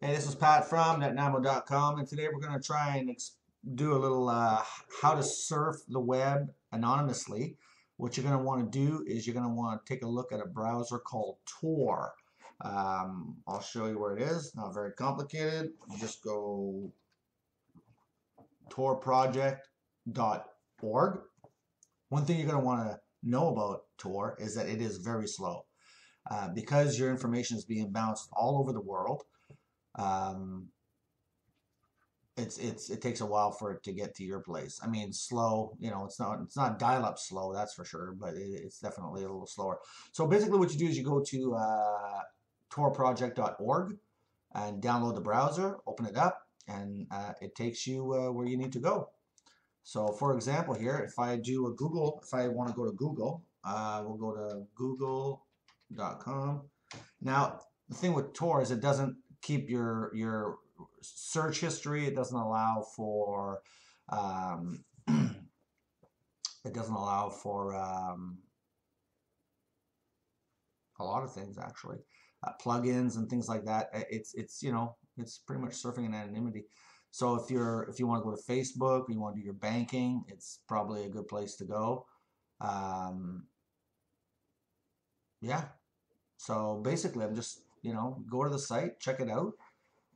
Hey, this is Pat from netnamo.com, and today we're going to try and do a little uh, how to surf the web anonymously. What you're going to want to do is you're going to want to take a look at a browser called Tor. Um, I'll show you where it is. Not very complicated. You just go torproject.org. One thing you're going to want to know about Tor is that it is very slow. Uh, because your information is being bounced all over the world, um, it's it's it takes a while for it to get to your place. I mean, slow. You know, it's not it's not dial up slow, that's for sure, but it, it's definitely a little slower. So basically, what you do is you go to uh, torproject.org and download the browser, open it up, and uh, it takes you uh, where you need to go. So, for example, here, if I do a Google, if I want to go to Google, uh, we'll go to google.com. Now, the thing with Tor is it doesn't keep your your search history. It doesn't allow for um, it doesn't allow for um, a lot of things actually, uh, plugins and things like that. It's it's you know it's pretty much surfing in anonymity. So if you're if you want to go to Facebook, or you want to do your banking, it's probably a good place to go. Um, yeah. So basically, I'm just you know, go to the site, check it out.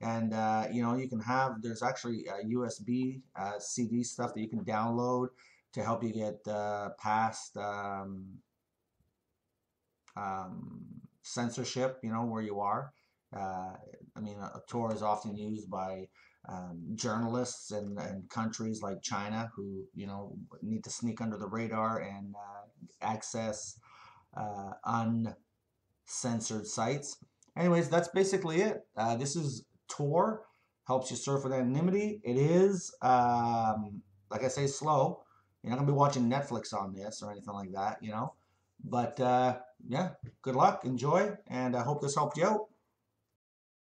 And, uh, you know, you can have, there's actually a USB uh, CD stuff that you can download to help you get uh, past um, um, censorship, you know, where you are. Uh, I mean, a, Tor is often used by um, journalists and, in, countries like China who, you know, need to sneak under the radar and uh, access uh, uncensored sites. Anyways, that's basically it. Uh, this is Tor. Helps you surf with anonymity. It is, um, like I say, slow. You're not going to be watching Netflix on this or anything like that, you know. But, uh, yeah, good luck. Enjoy. And I hope this helped you out.